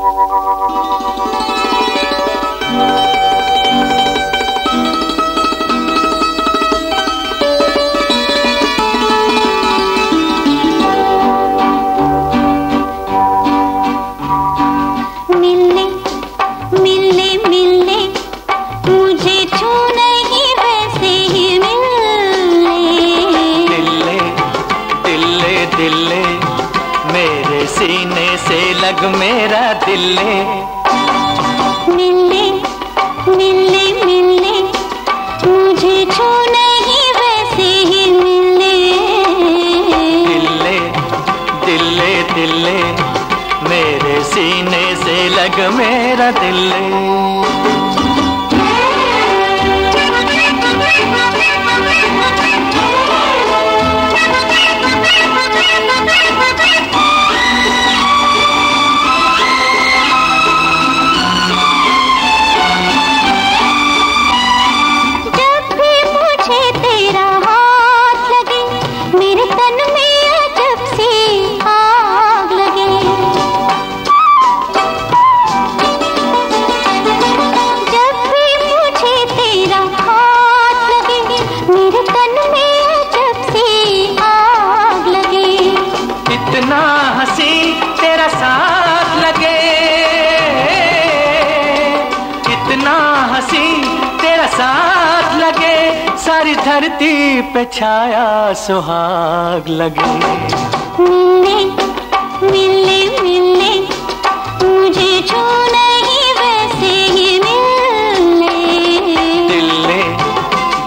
thank you लग मेरा दिल ले। मिलने मिलने मिलने मुझे छू नहीं वैसे ही मिलने। दिल्ले दिल्ले दिल्ले मेरे सीने से लग मेरा दिल्ले साथ लगे। कितना हँसी तेरा साथ लगे। सारी धरती पे छाया सुहाग लगे। मिलने मिलने मिलने मुझे छू नहीं वैसे ही मिलने। दिल्ले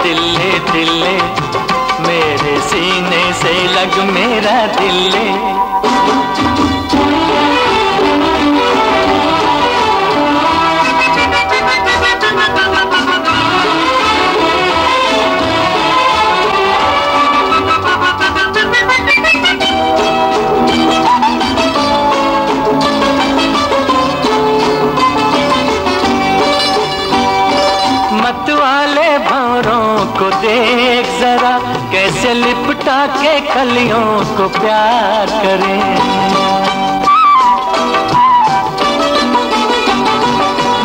दिल्ले दिल्ले मेरे सीने से लग मेरा दिल्ले को देख जरा, कैसे लिपटा के कलियों को प्यार करें।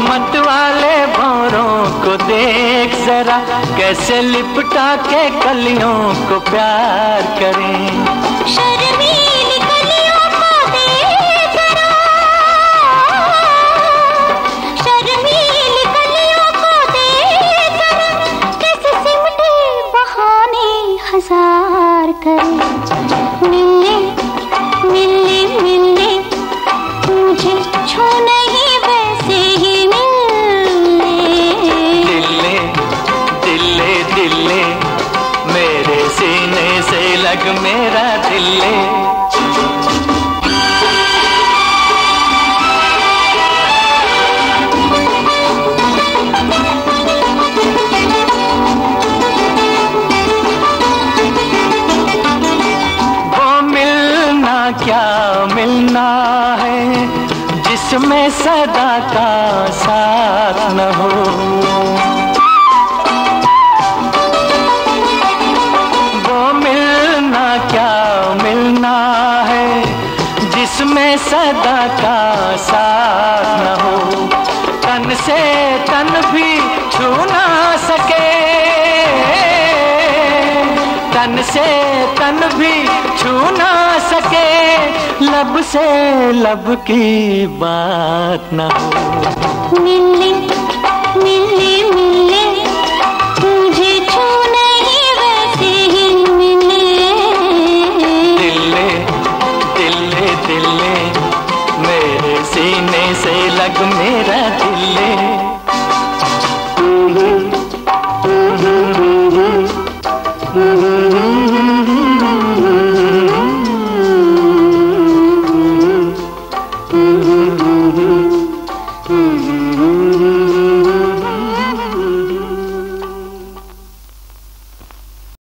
मत वाले भौरों को देख जरा, कैसे लिपटा के कलियों को प्यार करें। हज़ार करे जिसमें सदा का साथ न हो। वो मिलना क्या मिलना है, जिसमें सदा का साथ न हो। तन से तन भी छू ना सके तन भी छू ना सके। लब से लब की बात न हो। मिले मिले मिले मुझे छू नहीं वैसे ही मिले। दिले दिले दिले मेरे सीने से लग मेरा दिले Música